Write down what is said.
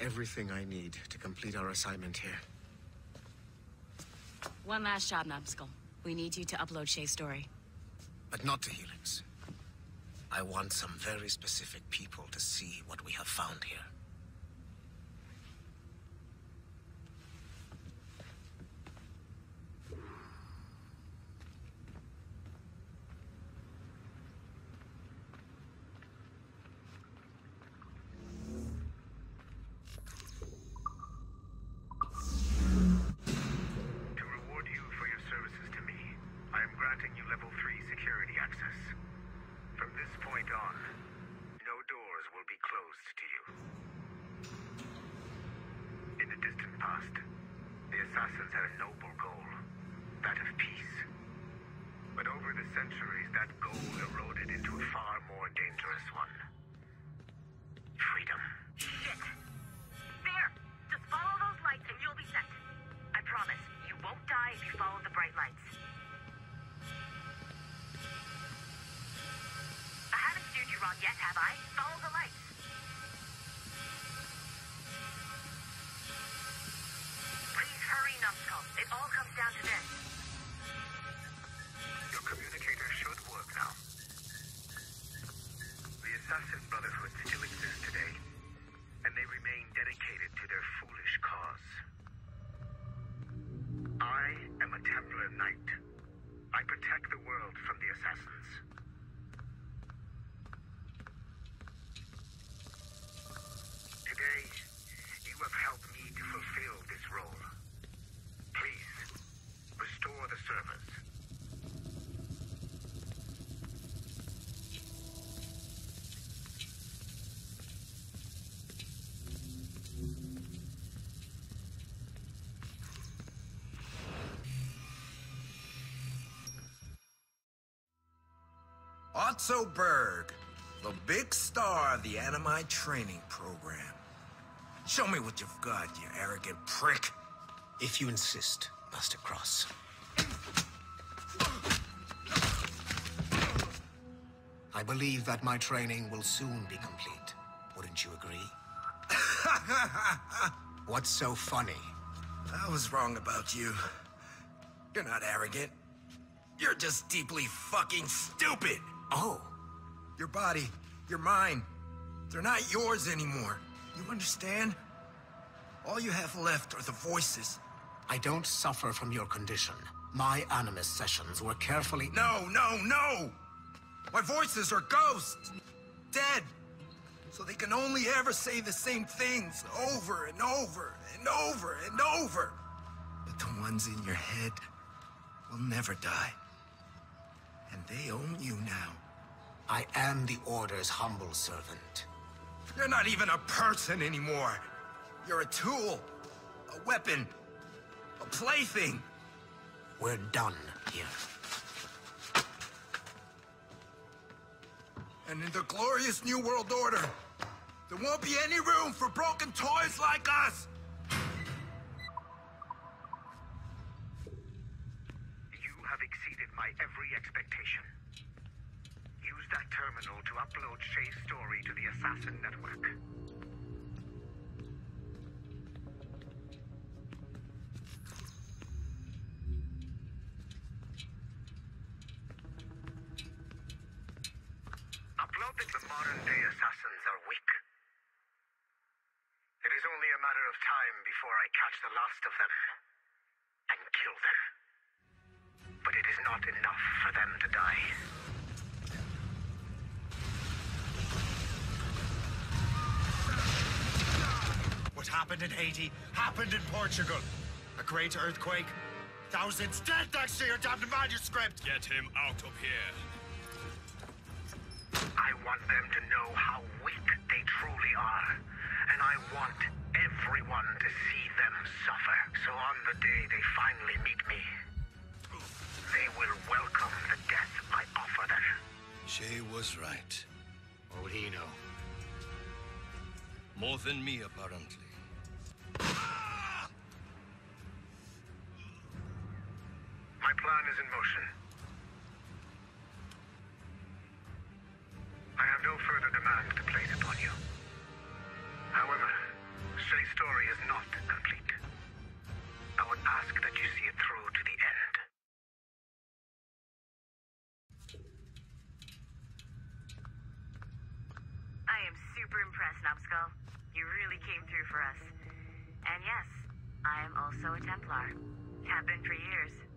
everything I need to complete our assignment here. One last job, Numbskull. We need you to upload Shay's story. But not to Helix. I want some very specific people to see what we have found here. To reward you for your services to me, I am granting you level 3 From this point on, no doors will be closed to you. In the distant past, the Assassins had a noble goal, that of peace. But over the centuries, that goal eroded into a far more dangerous one. Freedom. Shit. There! Just follow those lights and you'll be set. I promise, you won't die if you follow the bright lights. Yet, have I? Follow the lights. Please hurry, Numbskull. It all comes down to this. Your communicator should work now. The Assassin Brotherhood still exists today, and they remain dedicated to their foolish cause. I am a Templar Knight. I protect the world from the Assassins. Today, you have helped me to fulfill this role. Please, restore the servers. Otso Berg, the big star of the Animus training program. Show me what you've got, you arrogant prick. If you insist, Master Cross. I believe that my training will soon be complete. Wouldn't you agree? What's so funny? I was wrong about you. You're not arrogant. You're just deeply fucking stupid. Oh, Your body, your mind, they're not yours anymore. You understand? All you have left are the voices. I don't suffer from your condition. My Animus sessions were carefully. No, no, no! My voices are ghosts! Dead! So they can only ever say the same things over and over and over and over. But the ones in your head will never die. And they own you now. I am the Order's humble servant. You're not even a person anymore. You're a tool, a weapon, a plaything. We're done here. And in the glorious New World Order, there won't be any room for broken toys like us! My every expectation. Use that terminal to upload Shay's story to the Assassin Network. Upload that the modern-day assassins are weak. It is only a matter of time before I catch the last of them and kill them. But it is not enough for them to die. What happened in Haiti happened in Portugal. A great earthquake. Thousands dead thanks to your damned manuscript. Get him out of here. I want them to know how weak they truly are. And I want everyone to see them suffer. So on the day they finally meet me, they will welcome the death I offer them. Shay was right. What would he know? More than me, apparently. My plan is in motion. I have no further demands to place upon you. However, Shay Numbskull. For us. And yes, I am also a Templar. Have been for years.